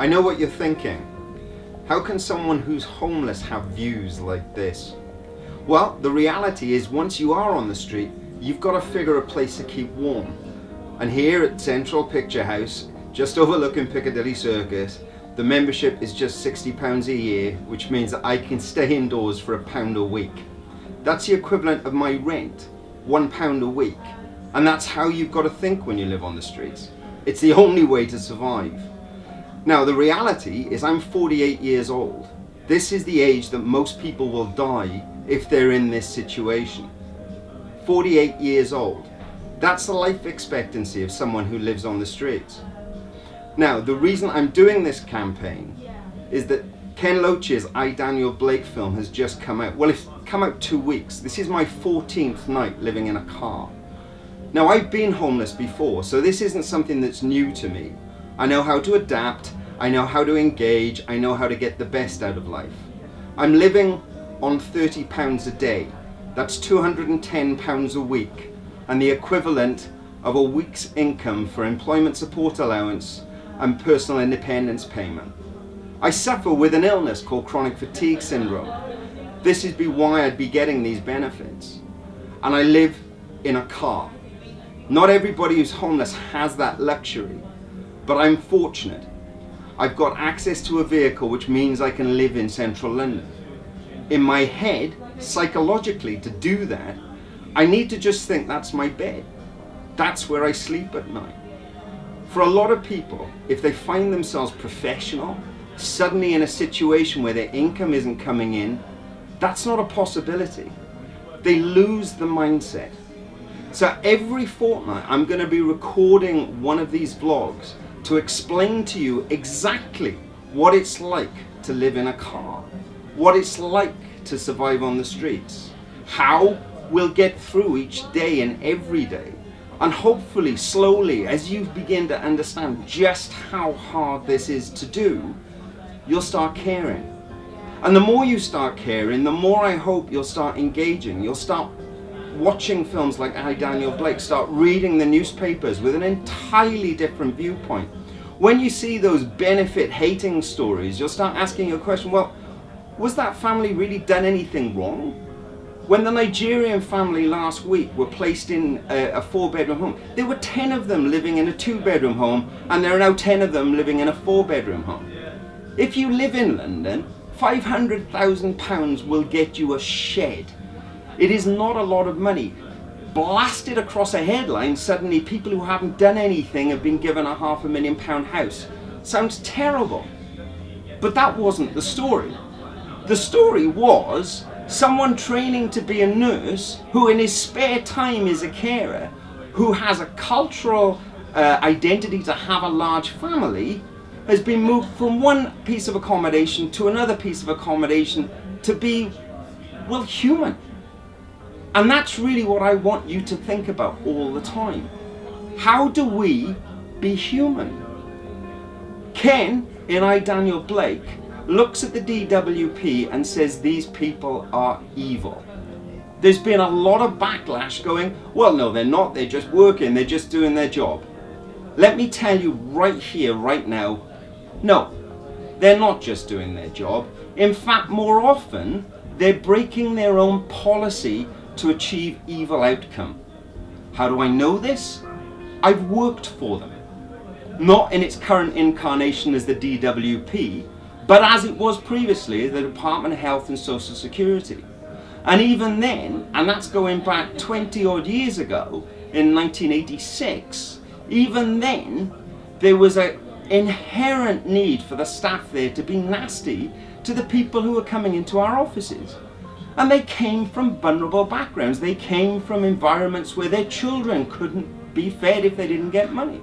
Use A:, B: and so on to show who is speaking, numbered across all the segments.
A: I know what you're thinking. How can someone who's homeless have views like this? Well, the reality is once you are on the street, you've got to figure a place to keep warm. And here at Central Picture House, just overlooking Piccadilly Circus, the membership is just £60 a year, which means that I can stay indoors for a pound a week. That's the equivalent of my rent, one pound a week. And that's how you've got to think when you live on the streets. It's the only way to survive. Now, the reality is I'm 48 years old. This is the age that most people will die if they're in this situation. 48 years old. That's the life expectancy of someone who lives on the streets. Now, the reason I'm doing this campaign is that Ken Loach's I, Daniel Blake film has just come out. Well, it's come out two weeks. This is my 14th night living in a car. Now, I've been homeless before, so this isn't something that's new to me. I know how to adapt, I know how to engage, I know how to get the best out of life. I'm living on £30 a day. That's £210 a week, and the equivalent of a week's income for employment support allowance and personal independence payment. I suffer with an illness called chronic fatigue syndrome. This is why I'd be getting these benefits. And I live in a car. Not everybody who's homeless has that luxury but I'm fortunate. I've got access to a vehicle which means I can live in central London. In my head, psychologically, to do that, I need to just think that's my bed. That's where I sleep at night. For a lot of people, if they find themselves professional, suddenly in a situation where their income isn't coming in, that's not a possibility. They lose the mindset. So every fortnight, I'm going to be recording one of these vlogs to explain to you exactly what it's like to live in a car, what it's like to survive on the streets, how we'll get through each day and every day. And hopefully, slowly, as you begin to understand just how hard this is to do, you'll start caring. And the more you start caring, the more I hope you'll start engaging. You'll start watching films like I, Daniel Blake, start reading the newspapers with an entirely different viewpoint. When you see those benefit hating stories, you'll start asking your question, well, was that family really done anything wrong? When the Nigerian family last week were placed in a, a four bedroom home, there were 10 of them living in a two bedroom home, and there are now 10 of them living in a four bedroom home. If you live in London, £500,000 will get you a shed it is not a lot of money. Blasted across a headline, suddenly people who haven't done anything have been given a half a million pound house. Sounds terrible. But that wasn't the story. The story was someone training to be a nurse who in his spare time is a carer, who has a cultural uh, identity to have a large family, has been moved from one piece of accommodation to another piece of accommodation to be, well, human. And that's really what I want you to think about all the time. How do we be human? Ken, in I, Daniel Blake, looks at the DWP and says these people are evil. There's been a lot of backlash going, well, no, they're not. They're just working. They're just doing their job. Let me tell you right here, right now, no, they're not just doing their job. In fact, more often, they're breaking their own policy to achieve evil outcome. How do I know this? I've worked for them. Not in its current incarnation as the DWP, but as it was previously, the Department of Health and Social Security. And even then, and that's going back 20 odd years ago, in 1986, even then, there was an inherent need for the staff there to be nasty to the people who were coming into our offices. And they came from vulnerable backgrounds. They came from environments where their children couldn't be fed if they didn't get money.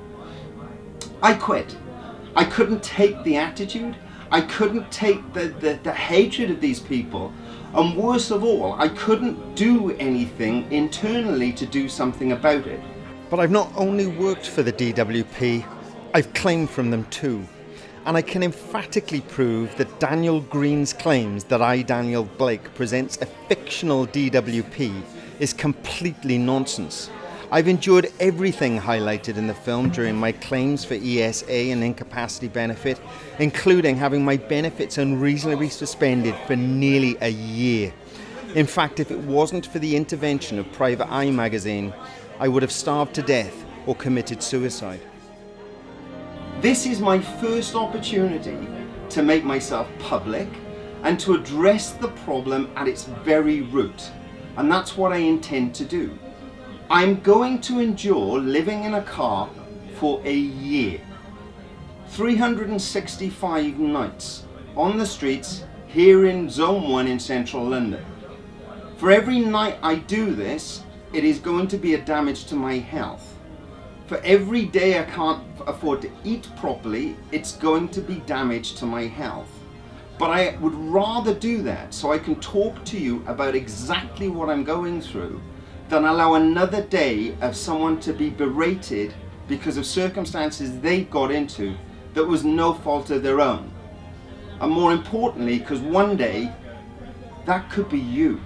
A: I quit. I couldn't take the attitude. I couldn't take the, the, the hatred of these people. And worst of all, I couldn't do anything internally to do something about it.
B: But I've not only worked for the DWP, I've claimed from them too and I can emphatically prove that Damian Green's claims that I, Daniel Blake, presents a fictional DWP is completely nonsense. I've endured everything highlighted in the film during my claims for ESA and incapacity benefit, including having my benefits unreasonably suspended for nearly a year. In fact, if it wasn't for the intervention of Private Eye magazine, I would have starved to death or committed suicide.
A: This is my first opportunity to make myself public and to address the problem at its very root. And that's what I intend to do. I'm going to endure living in a car for a year. 365 nights on the streets here in Zone 1 in central London. For every night I do this, it is going to be a damage to my health. For every day I can't afford to eat properly, it's going to be damage to my health. But I would rather do that so I can talk to you about exactly what I'm going through than allow another day of someone to be berated because of circumstances they got into that was no fault of their own. And more importantly, because one day that could be you.